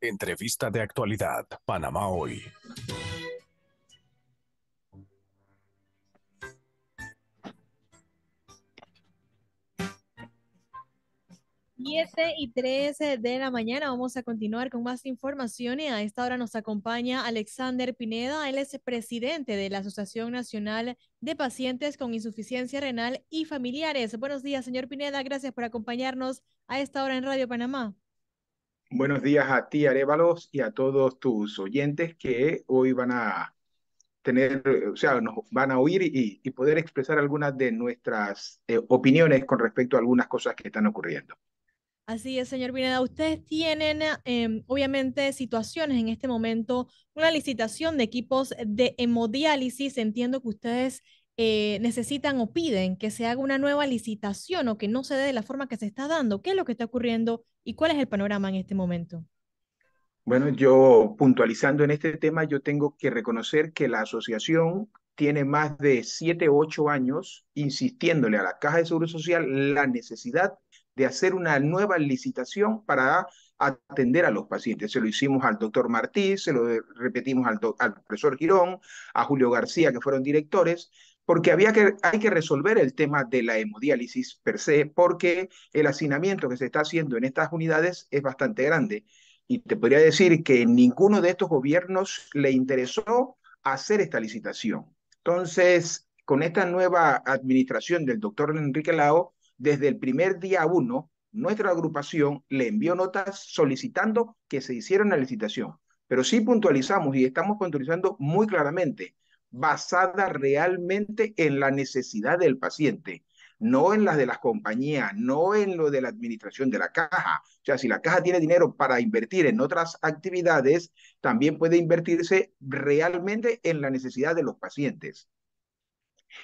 Entrevista de actualidad, Panamá hoy. 7 y 13 de la mañana vamos a continuar con más información y a esta hora nos acompaña Alexander Pineda. Él es presidente de la Asociación Nacional de Pacientes con Insuficiencia Renal y Familiares. Buenos días, señor Pineda. Gracias por acompañarnos a esta hora en Radio Panamá. Buenos días a ti, Arevalos, y a todos tus oyentes que hoy van a tener, o sea, nos van a oír y, poder expresar algunas de nuestras eh, opiniones con respecto a algunas cosas que están ocurriendo. Así es, señor Pineda. Ustedes tienen, em, obviamente, situaciones en este momento, una licitación de equipos de hemodiálisis. Entiendo que ustedes eh, necesitan o piden que se haga una nueva licitación o que no se dé de la forma que se está dando. ¿Qué es lo que está ocurriendo y cuál es el panorama en este momento? Bueno, yo puntualizando en este tema, yo tengo que reconocer que la asociación tiene más de siete o ocho años insistiéndole a la Caja de Seguro Social la necesidad de hacer una nueva licitación para atender a los pacientes. Se lo hicimos al doctor Martí, se lo repetimos al, profesor Girón, a Julio García, que fueron directores, porque había que, hay que resolver el tema de la hemodiálisis per se, porque el hacinamiento que se está haciendo en estas unidades es bastante grande. Y te podría decir que ninguno de estos gobiernos le interesó hacer esta licitación. Entonces, con esta nueva administración del doctor Enrique Lao, desde el primer día uno, nuestra agrupación le envió notas solicitando que se hiciera una licitación. Pero sí puntualizamos y estamos puntualizando muy claramente, basada realmente en la necesidad del paciente, no en las de las compañías, no en lo de la administración de la caja. O sea, si la caja tiene dinero para invertir en otras actividades, también puede invertirse realmente en la necesidad de los pacientes.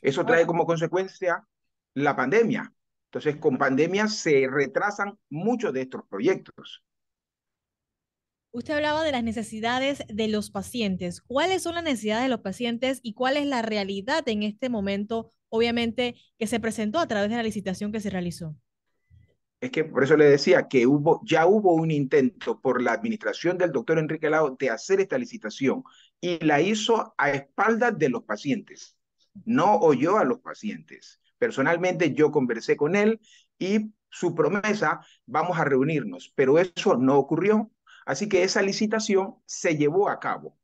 Eso trae como consecuencia la pandemia. Entonces, con pandemia se retrasan muchos de estos proyectos. Usted hablaba de las necesidades de los pacientes. ¿Cuáles son las necesidades de los pacientes y cuál es la realidad en este momento, obviamente, que se presentó a través de la licitación que se realizó? Es que por eso le decía que hubo, ya hubo un intento por la administración del doctor Enrique Lao de hacer esta licitación y la hizo a espaldas de los pacientes. No oyó a los pacientes. Personalmente yo conversé con él y su promesa, vamos a reunirnos, pero eso no ocurrió. Así que esa licitación se llevó a cabo.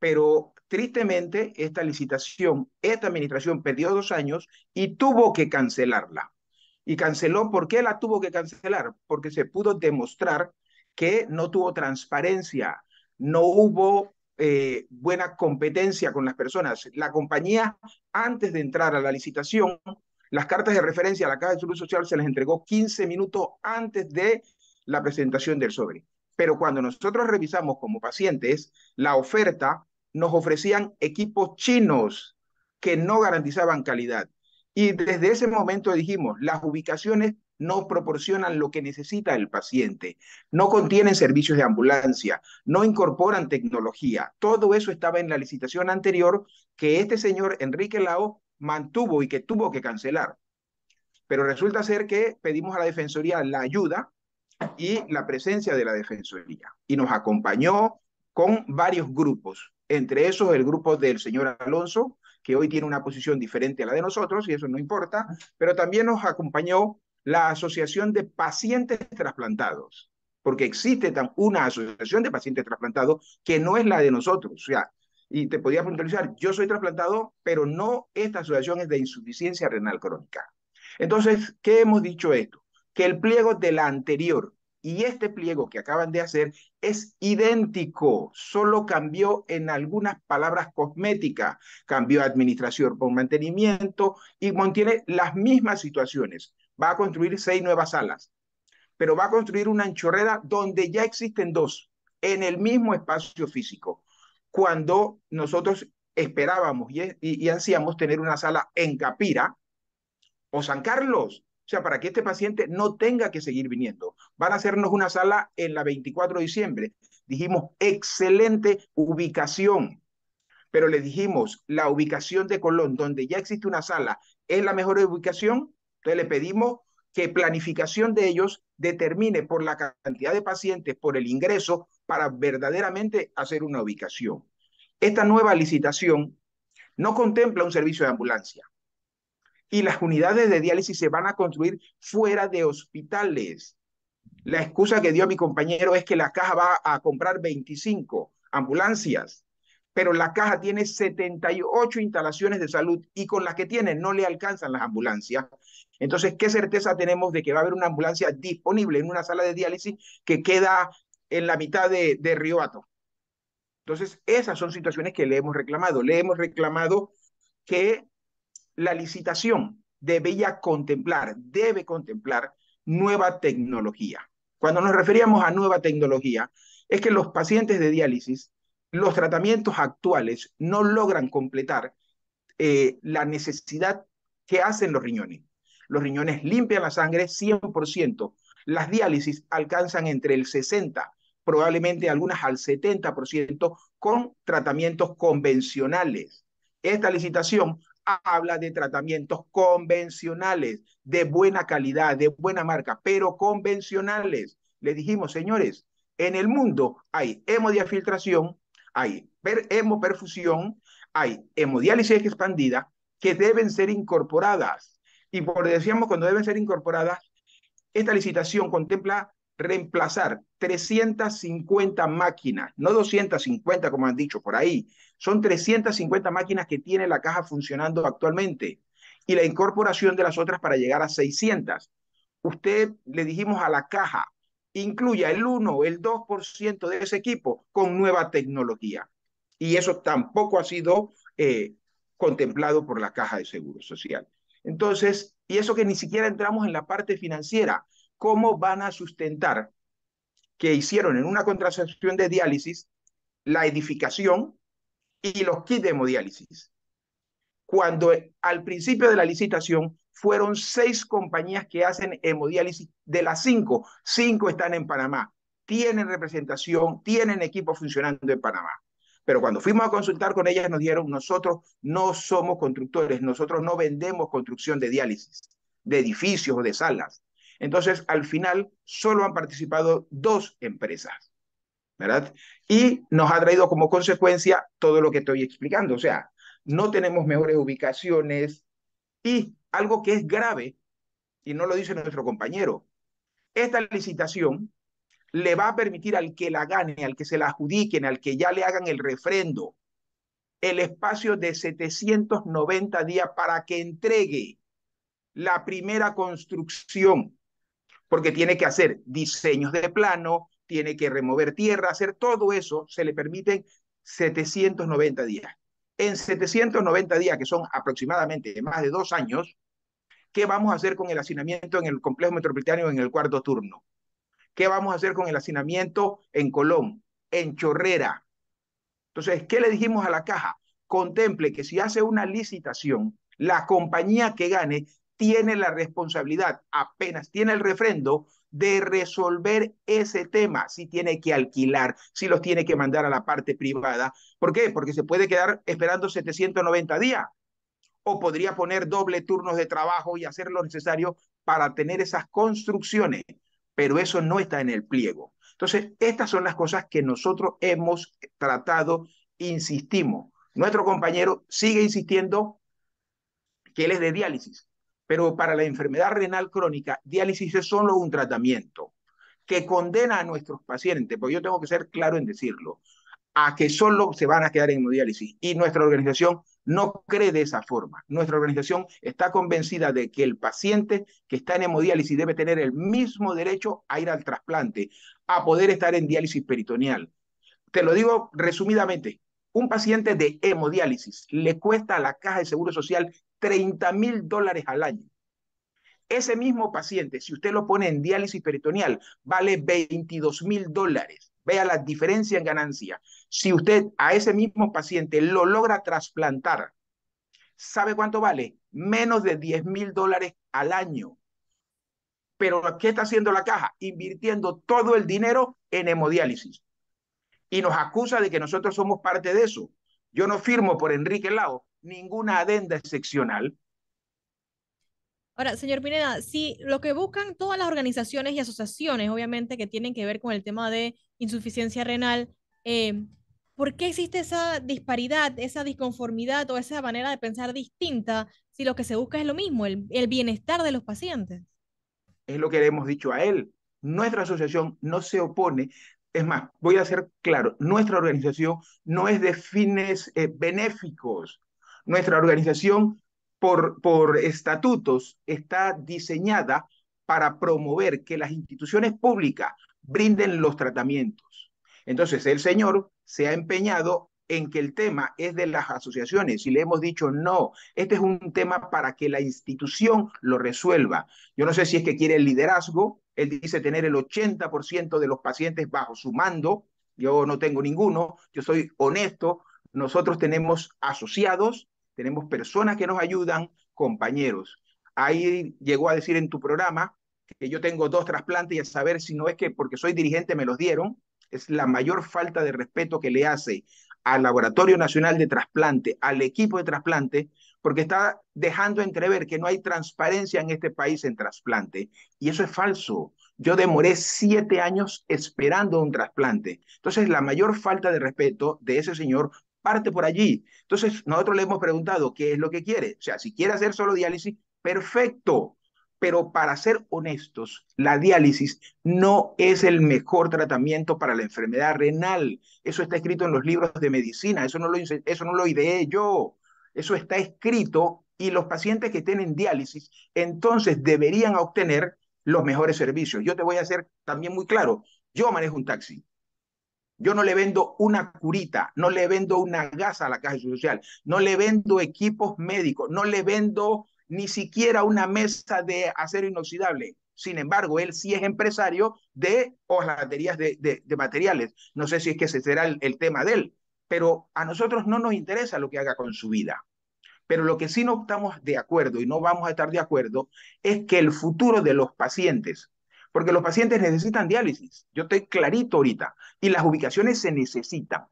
Pero tristemente, esta licitación, esta administración perdió dos años y tuvo que cancelarla. Y canceló, ¿por qué la tuvo que cancelar? Porque se pudo demostrar que no tuvo transparencia, no hubo eh, buena competencia con las personas. La compañía, antes de entrar a la licitación, las cartas de referencia a la Caja de Salud Social se les entregó 15 minutos antes de la presentación del sobre. Pero cuando nosotros revisamos como pacientes la oferta, nos ofrecían equipos chinos que no garantizaban calidad. Y desde ese momento dijimos, las ubicaciones no proporcionan lo que necesita el paciente, no contienen servicios de ambulancia, no incorporan tecnología. Todo eso estaba en la licitación anterior que este señor Enrique Lao mantuvo y que tuvo que cancelar. Pero resulta ser que pedimos a la Defensoría la ayuda y la presencia de la Defensoría. Y nos acompañó con varios grupos, entre esos el grupo del señor Alonso, que hoy tiene una posición diferente a la de nosotros, y eso no importa, pero también nos acompañó la Asociación de Pacientes Trasplantados, porque existe una asociación de pacientes trasplantados que no es la de nosotros. O sea, y te podía puntualizar, yo soy trasplantado, pero no esta asociación es de insuficiencia renal crónica. Entonces, ¿qué hemos dicho esto? Que el pliego de la anterior y este pliego que acaban de hacer es idéntico, solo cambió en algunas palabras cosméticas, cambió administración por mantenimiento y mantiene las mismas situaciones. Va a construir seis nuevas salas, pero va a construir una anchorrera donde ya existen dos, en el mismo espacio físico cuando nosotros esperábamos y, y, ansiamos tener una sala en Capira o San Carlos. O sea, para que este paciente no tenga que seguir viniendo. Van a hacernos una sala en la 24 de diciembre. Dijimos, excelente ubicación. Pero le dijimos, la ubicación de Colón, donde ya existe una sala, es la mejor ubicación. Entonces le pedimos que planificación de ellos determine por la cantidad de pacientes, por el ingreso, para verdaderamente hacer una ubicación. Esta nueva licitación no contempla un servicio de ambulancia y las unidades de diálisis se van a construir fuera de hospitales. La excusa que dio mi compañero es que la caja va a comprar 25 ambulancias, pero la caja tiene 78 instalaciones de salud y con las que tiene no le alcanzan las ambulancias. Entonces, ¿qué certeza tenemos de que va a haber una ambulancia disponible en una sala de diálisis que queda en la mitad de, de Río Hato? Entonces, esas son situaciones que le hemos reclamado. Le hemos reclamado que la licitación debía contemplar, debe contemplar nueva tecnología. Cuando nos referíamos a nueva tecnología, es que los pacientes de diálisis, los tratamientos actuales no logran completar eh, la necesidad que hacen los riñones. Los riñones limpian la sangre 100%. Las diálisis alcanzan entre el 60 probablemente algunas al 70% con tratamientos convencionales. Esta licitación habla de tratamientos convencionales, de buena calidad, de buena marca, pero convencionales. Le dijimos, señores, en el mundo hay hemodiafiltración, hay hemoperfusión, hay hemodiálisis expandida que deben ser incorporadas. Y por decíamos, cuando deben ser incorporadas, esta licitación contempla reemplazar 350 máquinas, no 250 como han dicho por ahí, son 350 máquinas que tiene la caja funcionando actualmente y la incorporación de las otras para llegar a 600. Usted le dijimos a la caja, incluya el 1, el 2% de ese equipo con nueva tecnología. Y eso tampoco ha sido eh, contemplado por la caja de seguro social. Entonces, y eso que ni siquiera entramos en la parte financiera, ¿cómo van a sustentar que hicieron en una contracepción de diálisis la edificación y los kits de hemodiálisis? Cuando al principio de la licitación fueron seis compañías que hacen hemodiálisis, de las cinco, cinco están en Panamá, tienen representación, tienen equipo funcionando en Panamá. Pero cuando fuimos a consultar con ellas nos dijeron, nosotros no somos constructores, nosotros no vendemos construcción de diálisis, de edificios o de salas. Entonces, al final, solo han participado dos empresas, ¿verdad? Y nos ha traído como consecuencia todo lo que estoy explicando. O sea, no tenemos mejores ubicaciones y algo que es grave, y no lo dice nuestro compañero, esta licitación le va a permitir al que la gane, al que se la adjudiquen, al que ya le hagan el refrendo, el espacio de 790 días para que entregue la primera construcción porque tiene que hacer diseños de plano, tiene que remover tierra, hacer todo eso, se le permiten 790 días. En 790 días, que son aproximadamente más de dos años, ¿qué vamos a hacer con el hacinamiento en el complejo metropolitano en el cuarto turno? ¿Qué vamos a hacer con el hacinamiento en Colón, en Chorrera? Entonces, ¿qué le dijimos a la caja? Contemple que si hace una licitación, la compañía que gane tiene la responsabilidad, apenas tiene el refrendo, de resolver ese tema, si tiene que alquilar, si los tiene que mandar a la parte privada. ¿Por qué? Porque se puede quedar esperando 790 días o podría poner doble turnos de trabajo y hacer lo necesario para tener esas construcciones, pero eso no está en el pliego. Entonces, estas son las cosas que nosotros hemos tratado, insistimos. Nuestro compañero sigue insistiendo que él es de diálisis, pero para la enfermedad renal crónica, diálisis es solo un tratamiento que condena a nuestros pacientes, porque yo tengo que ser claro en decirlo, a que solo se van a quedar en hemodiálisis. Y nuestra organización no cree de esa forma. Nuestra organización está convencida de que el paciente que está en hemodiálisis debe tener el mismo derecho a ir al trasplante, a poder estar en diálisis peritoneal. Te lo digo resumidamente, un paciente de hemodiálisis le cuesta a la caja de seguro social 30 mil dólares al año. Ese mismo paciente, si usted lo pone en diálisis peritoneal, vale 22 mil dólares. Vea la diferencia en ganancia. Si usted a ese mismo paciente lo logra trasplantar, ¿sabe cuánto vale? Menos de 10 mil dólares al año. Pero ¿qué está haciendo la caja? Invirtiendo todo el dinero en hemodiálisis. Y nos acusa de que nosotros somos parte de eso. Yo no firmo por Enrique Lao ninguna adenda excepcional. Ahora, señor Pineda, si lo que buscan todas las organizaciones y asociaciones, obviamente, que tienen que ver con el tema de insuficiencia renal, eh, ¿por qué existe esa disparidad, esa disconformidad o esa manera de pensar distinta si lo que se busca es lo mismo, el, el bienestar de los pacientes? Es lo que le hemos dicho a él. Nuestra asociación no se opone es más, voy a ser claro, nuestra organización no es de fines eh, benéficos. Nuestra organización, por, por estatutos, está diseñada para promover que las instituciones públicas brinden los tratamientos. Entonces, el señor se ha empeñado en que el tema es de las asociaciones y le hemos dicho no, este es un tema para que la institución lo resuelva. Yo no sé si es que quiere el liderazgo, él dice tener el 80% de los pacientes bajo su mando, yo no tengo ninguno, yo soy honesto, nosotros tenemos asociados, tenemos personas que nos ayudan, compañeros. Ahí llegó a decir en tu programa que yo tengo dos trasplantes y a saber si no es que porque soy dirigente me los dieron, es la mayor falta de respeto que le hace al Laboratorio Nacional de Trasplante, al equipo de trasplante, porque está dejando entrever que no hay transparencia en este país en trasplante. Y eso es falso. Yo demoré siete años esperando un trasplante. Entonces, la mayor falta de respeto de ese señor parte por allí. Entonces, nosotros le hemos preguntado qué es lo que quiere. O sea, si quiere hacer solo diálisis, perfecto. Pero para ser honestos, la diálisis no es el mejor tratamiento para la enfermedad renal. Eso está escrito en los libros de medicina, eso no lo, eso no lo ideé yo. Eso está escrito y los pacientes que tienen diálisis entonces deberían obtener los mejores servicios. Yo te voy a hacer también muy claro, yo manejo un taxi. Yo no le vendo una curita, no le vendo una gasa a la caja social, no le vendo equipos médicos, no le vendo ni siquiera una mesa de acero inoxidable. Sin embargo, él sí es empresario de hojalaterías de, de, materiales. No sé si es que ese será el tema de él, pero a nosotros no nos interesa lo que haga con su vida. Pero lo que sí no estamos de acuerdo y no vamos a estar de acuerdo es que el futuro de los pacientes, porque los pacientes necesitan diálisis, yo estoy clarito ahorita, y las ubicaciones se necesitan,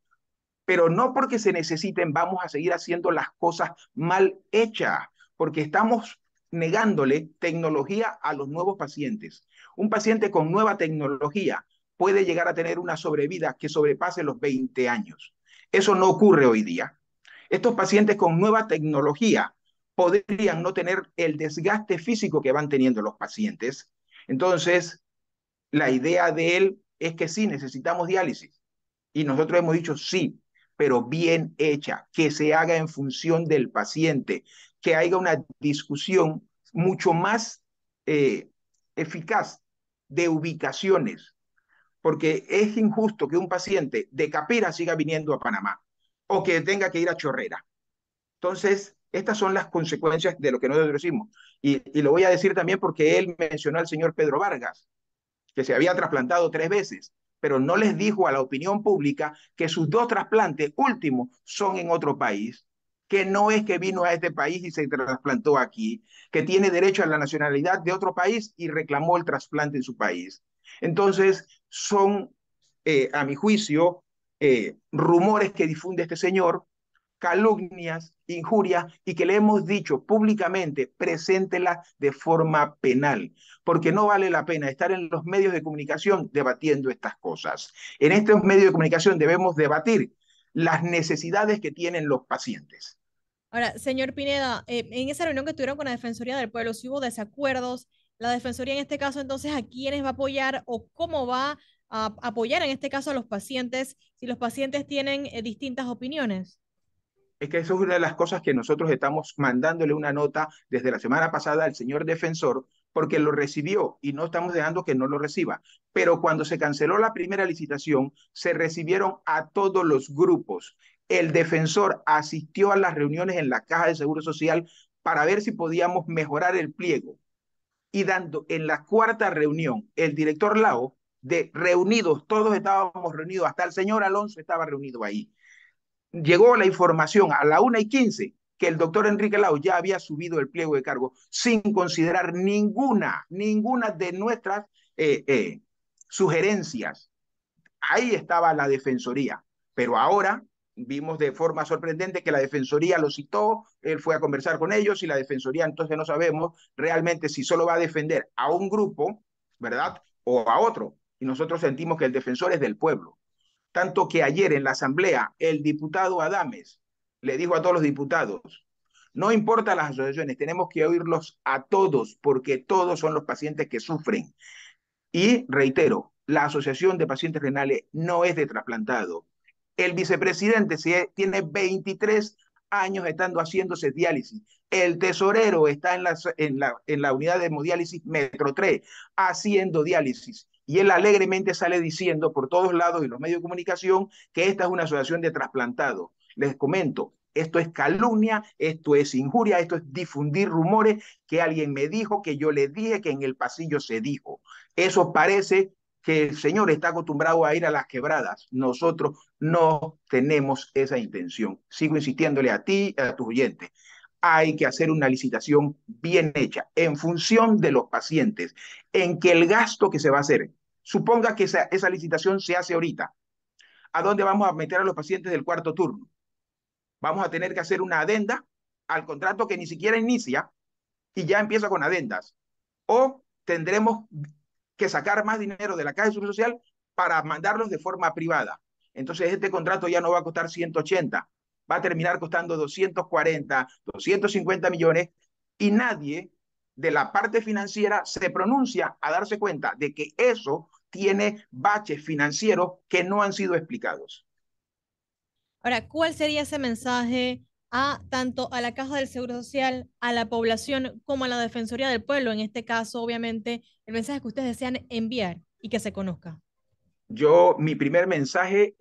pero no porque se necesiten vamos a seguir haciendo las cosas mal hechas porque estamos negándole tecnología a los nuevos pacientes. Un paciente con nueva tecnología puede llegar a tener una sobrevida que sobrepase los 20 años. Eso no ocurre hoy día. Estos pacientes con nueva tecnología podrían no tener el desgaste físico que van teniendo los pacientes. Entonces, la idea de él es que sí, necesitamos diálisis. Y nosotros hemos dicho sí, pero bien hecha, que se haga en función del paciente, que haya una discusión mucho más eh, eficaz de ubicaciones, porque es injusto que un paciente de Capira siga viniendo a Panamá o que tenga que ir a Chorrera. Entonces, estas son las consecuencias de lo que nosotros decimos. Y, lo voy a decir también porque él mencionó al señor Pedro Vargas, que se había trasplantado tres veces, pero no les dijo a la opinión pública que sus dos trasplantes últimos son en otro país que no es que vino a este país y se trasplantó aquí, que tiene derecho a la nacionalidad de otro país y reclamó el trasplante en su país. Entonces, son, eh, a mi juicio, eh, rumores que difunde este señor, calumnias, injurias, y que le hemos dicho públicamente, preséntela de forma penal, porque no vale la pena estar en los medios de comunicación debatiendo estas cosas. En estos medios de comunicación debemos debatir las necesidades que tienen los pacientes. Ahora, señor Pineda, eh, en esa reunión que tuvieron con la Defensoría del Pueblo, si hubo desacuerdos, la Defensoría en este caso, entonces, ¿a quiénes va a apoyar o cómo va a apoyar en este caso a los pacientes si los pacientes tienen eh, distintas opiniones? Es que eso es una de las cosas que nosotros estamos mandándole una nota desde la semana pasada al señor defensor porque lo recibió y no estamos dejando que no lo reciba. Pero cuando se canceló la primera licitación, se recibieron a todos los grupos. El defensor asistió a las reuniones en la Caja de Seguro Social para ver si podíamos mejorar el pliego. Y dando en la cuarta reunión, el director Lao, de reunidos, todos estábamos reunidos, hasta el señor Alonso estaba reunido ahí. Llegó la información a la una y quince que el doctor Enrique Lau ya había subido el pliego de cargo sin considerar ninguna, ninguna de nuestras eh, eh, sugerencias. Ahí estaba la defensoría, pero ahora vimos de forma sorprendente que la Defensoría lo citó, él fue a conversar con ellos y la Defensoría entonces no sabemos realmente si solo va a defender a un grupo, ¿verdad? O a otro. Y nosotros sentimos que el defensor es del pueblo. Tanto que ayer en la Asamblea el diputado Adames le dijo a todos los diputados, no importa las asociaciones, tenemos que oírlos a todos porque todos son los pacientes que sufren. Y reitero, la Asociación de Pacientes Renales no es de trasplantado, el vicepresidente tiene 23 años estando haciéndose diálisis. El tesorero está en la, en la, unidad de hemodiálisis Metro 3 haciendo diálisis. Y él alegremente sale diciendo por todos lados y los medios de comunicación que esta es una asociación de trasplantados. Les comento, esto es calumnia, esto es injuria, esto es difundir rumores que alguien me dijo, que yo le dije, que en el pasillo se dijo. Eso parece que el Señor está acostumbrado a ir a las quebradas. Nosotros no tenemos esa intención. Sigo insistiéndole a ti, a tus oyentes. Hay que hacer una licitación bien hecha, en función de los pacientes, en que el gasto que se va a hacer, suponga que esa, licitación se hace ahorita. ¿A dónde vamos a meter a los pacientes del cuarto turno? Vamos a tener que hacer una adenda al contrato que ni siquiera inicia y ya empieza con adendas. O tendremos que sacar más dinero de la Caja de Social para mandarlos de forma privada. Entonces este contrato ya no va a costar 180, va a terminar costando 240, 250 millones y nadie de la parte financiera se pronuncia a darse cuenta de que eso tiene baches financieros que no han sido explicados. Ahora, ¿cuál sería ese mensaje a tanto a la Caja del Seguro Social, a la población como a la Defensoría del Pueblo? En este caso, obviamente, el mensaje que ustedes desean enviar y que se conozca. Yo, mi primer mensaje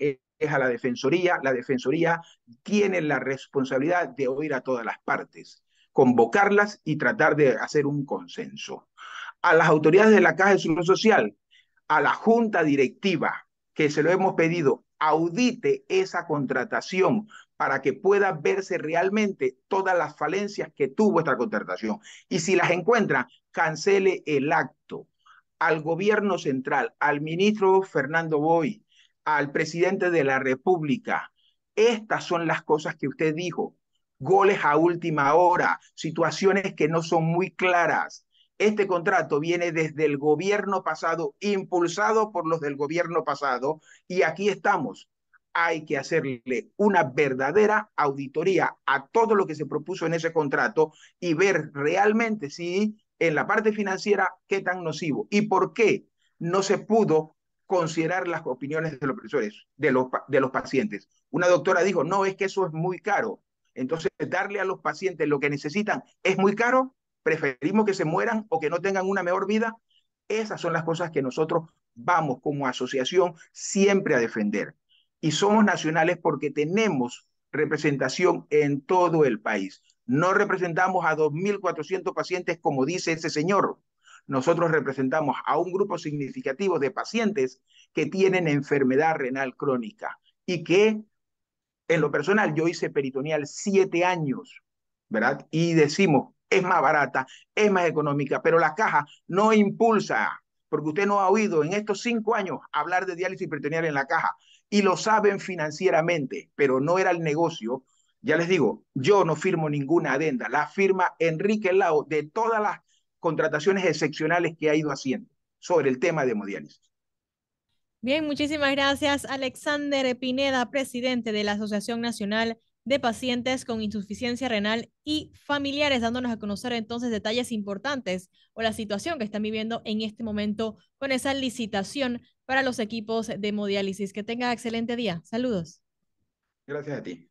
a la Defensoría. La Defensoría tiene la responsabilidad de oír a todas las partes, convocarlas y tratar de hacer un consenso. A las autoridades de la Caja de Seguro Social, a la Junta Directiva, que se lo hemos pedido, audite esa contratación para que pueda verse realmente todas las falencias que tuvo esta contratación. Y si las encuentra, cancele el acto al gobierno central, al ministro Fernando Boy, al presidente de la República. Estas son las cosas que usted dijo. Goles a última hora, situaciones que no son muy claras. Este contrato viene desde el gobierno pasado, impulsado por los del gobierno pasado, y aquí estamos. Hay que hacerle una verdadera auditoría a todo lo que se propuso en ese contrato y ver realmente si en la parte financiera qué tan nocivo y por qué no se pudo considerar las opiniones de los profesores, de los, de los pacientes. Una doctora dijo, no, es que eso es muy caro. Entonces, darle a los pacientes lo que necesitan es muy caro, preferimos que se mueran o que no tengan una mejor vida. Esas son las cosas que nosotros vamos como asociación siempre a defender. Y somos nacionales porque tenemos representación en todo el país. No representamos a 2.400 pacientes como dice ese señor. Nosotros representamos a un grupo significativo de pacientes que tienen enfermedad renal crónica y que en lo personal yo hice peritoneal siete años, ¿verdad? Y decimos, es más barata, es más económica, pero la caja no impulsa, porque usted no ha oído en estos cinco años hablar de diálisis peritoneal en la caja y lo saben financieramente, pero no era el negocio ya les digo, yo no firmo ninguna adenda, la firma Enrique Lao de todas las contrataciones excepcionales que ha ido haciendo sobre el tema de hemodiálisis. Bien, muchísimas gracias, Alexander Pineda, presidente de la Asociación Nacional de Pacientes con Insuficiencia Renal y Familiares, dándonos a conocer entonces detalles importantes o la situación que están viviendo en este momento con esa licitación para los equipos de hemodiálisis. Que tenga excelente día. Saludos. Gracias a ti.